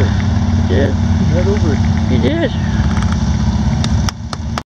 it. Did. He got over it. He did.